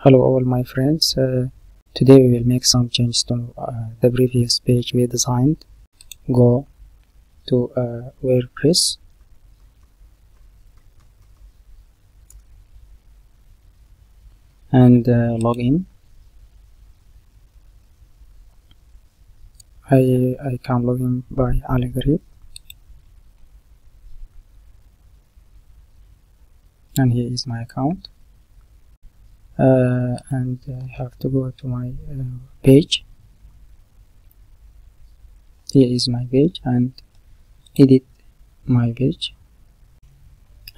Hello all my friends, uh, today we will make some changes to uh, the previous page we designed. Go to uh, WordPress and uh, log in. I, I can log in by Allegri and here is my account and I have to go to my uh, page. Here is my page and edit my page.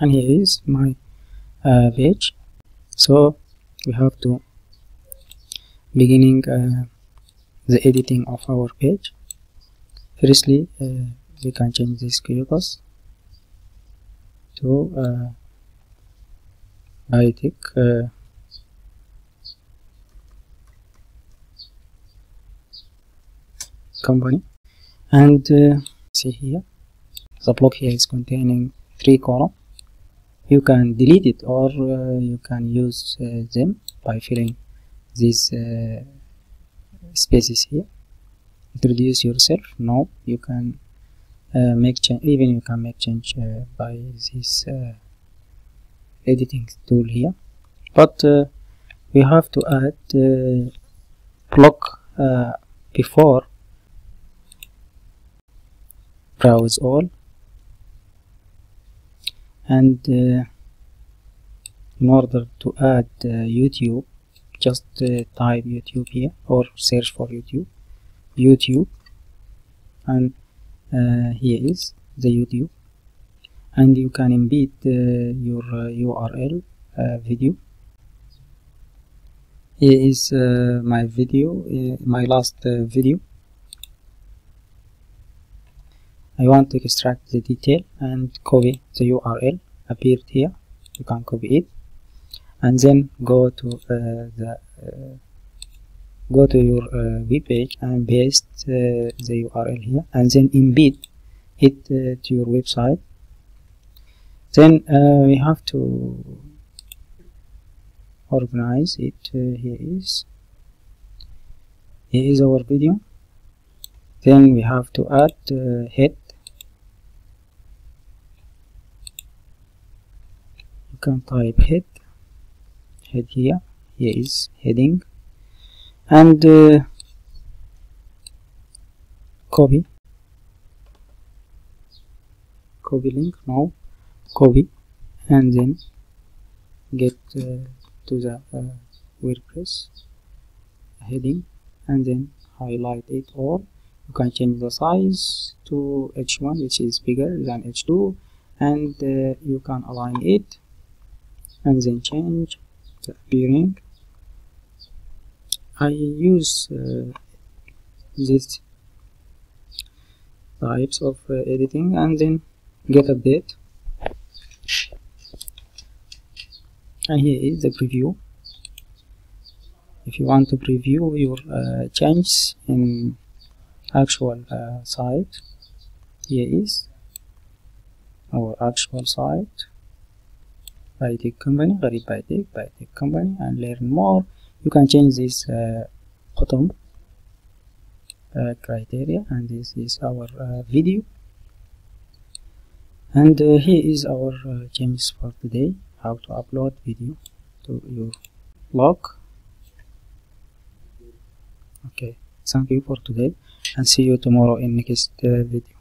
And here is my uh, page. So we have to beginning uh, the editing of our page. Firstly uh, we can change this keybox to uh, Biotech uh, company. And uh, see here the block here is containing three column you can delete it or uh, you can use uh, them by filling these uh, spaces here. Introduce yourself. No you can uh, make change even you can make change uh, by this editing tool here. But we have to add block before browse all. And uh, in order to add uh, YouTube just uh, type YouTube here or search for YouTube. YouTube. And uh, here is the YouTube. And you can embed uh, your URL uh, video. Here is my video my last video I want to extract the detail and copy the URL appeared here you can copy it and then go to uh, the uh, go to your uh, web page and paste uh, the URL here and then embed it uh, to your website. Then uh, we have to organize it here is. Here is our video. Then we have to add head you can type head. Head here. Here is heading. And uh, copy copy link. Now copy and then get uh, to the uh, WordPress. Heading. And then highlight it all. You can change the size to h1 which is bigger than h2 and uh, you can align it and then change the appearing. I use uh, these types of uh, editing and then get update and here is the preview. If you want to preview your uh, changes in actual uh, site here is our actual site Biotech company, Gharip Biotech, Biotech company and learn more. You can change this uh, bottom uh, criteria and this is our uh, video. And uh, here is our uh, changes for today how to upload video to your blog. Okay thank you for today and see you tomorrow in next uh, video